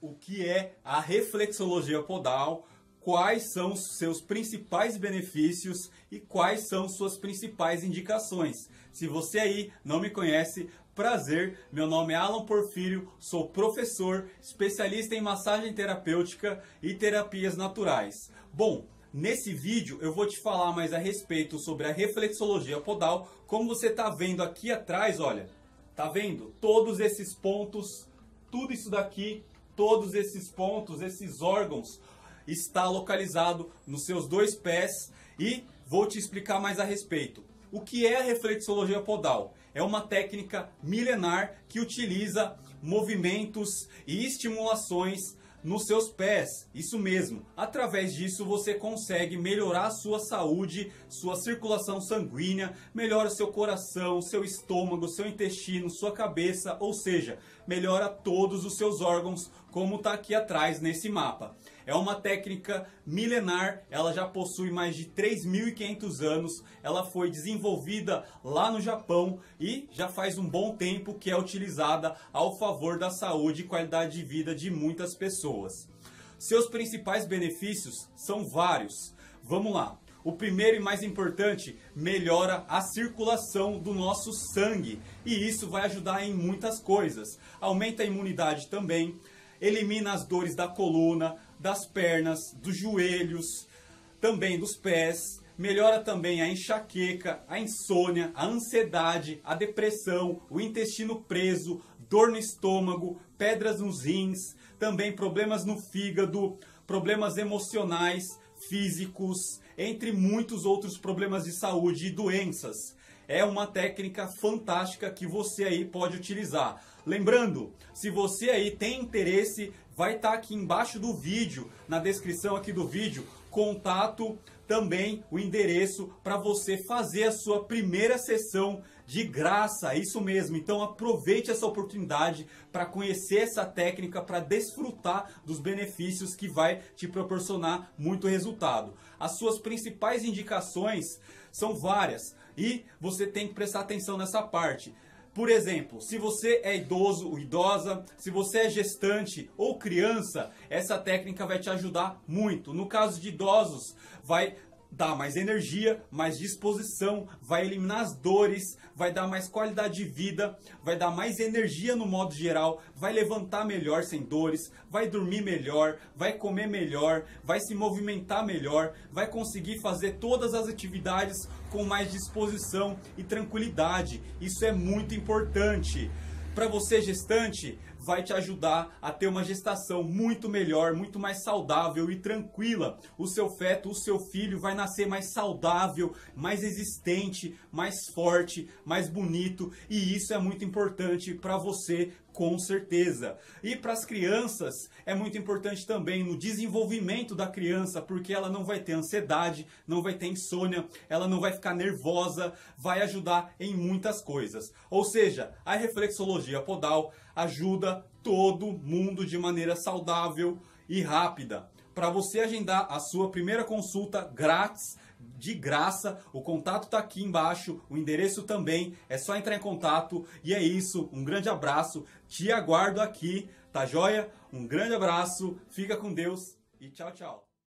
o que é a reflexologia podal, quais são seus principais benefícios e quais são suas principais indicações. Se você aí não me conhece, prazer, meu nome é Alan Porfírio, sou professor, especialista em massagem terapêutica e terapias naturais. Bom, Nesse vídeo eu vou te falar mais a respeito sobre a reflexologia podal. Como você está vendo aqui atrás, olha, tá vendo? Todos esses pontos, tudo isso daqui, todos esses pontos, esses órgãos, está localizado nos seus dois pés e vou te explicar mais a respeito. O que é a reflexologia podal? É uma técnica milenar que utiliza movimentos e estimulações nos seus pés. Isso mesmo. Através disso você consegue melhorar a sua saúde, sua circulação sanguínea, melhora seu coração, seu estômago, seu intestino, sua cabeça, ou seja, melhora todos os seus órgãos, como está aqui atrás nesse mapa. É uma técnica milenar, ela já possui mais de 3.500 anos, ela foi desenvolvida lá no Japão e já faz um bom tempo que é utilizada ao favor da saúde e qualidade de vida de muitas pessoas. Seus principais benefícios são vários. Vamos lá. O primeiro e mais importante, melhora a circulação do nosso sangue. E isso vai ajudar em muitas coisas. Aumenta a imunidade também, elimina as dores da coluna, das pernas, dos joelhos, também dos pés. Melhora também a enxaqueca, a insônia, a ansiedade, a depressão, o intestino preso, dor no estômago, pedras nos rins, também problemas no fígado, problemas emocionais, físicos, entre muitos outros problemas de saúde e doenças. É uma técnica fantástica que você aí pode utilizar. Lembrando, se você aí tem interesse vai estar tá aqui embaixo do vídeo, na descrição aqui do vídeo, contato também o endereço para você fazer a sua primeira sessão de graça, isso mesmo. Então aproveite essa oportunidade para conhecer essa técnica, para desfrutar dos benefícios que vai te proporcionar muito resultado. As suas principais indicações são várias e você tem que prestar atenção nessa parte. Por exemplo, se você é idoso ou idosa, se você é gestante ou criança, essa técnica vai te ajudar muito. No caso de idosos, vai dá mais energia, mais disposição, vai eliminar as dores, vai dar mais qualidade de vida, vai dar mais energia no modo geral, vai levantar melhor sem dores, vai dormir melhor, vai comer melhor, vai se movimentar melhor, vai conseguir fazer todas as atividades com mais disposição e tranquilidade. Isso é muito importante. Para você gestante, vai te ajudar a ter uma gestação muito melhor, muito mais saudável e tranquila. O seu feto, o seu filho vai nascer mais saudável, mais existente, mais forte, mais bonito, e isso é muito importante para você com certeza. E para as crianças é muito importante também no desenvolvimento da criança, porque ela não vai ter ansiedade, não vai ter insônia, ela não vai ficar nervosa, vai ajudar em muitas coisas. Ou seja, a reflexologia podal ajuda todo mundo de maneira saudável e rápida. Para você agendar a sua primeira consulta grátis, de graça. O contato está aqui embaixo, o endereço também. É só entrar em contato. E é isso. Um grande abraço. Te aguardo aqui, tá joia? Um grande abraço. Fica com Deus e tchau, tchau.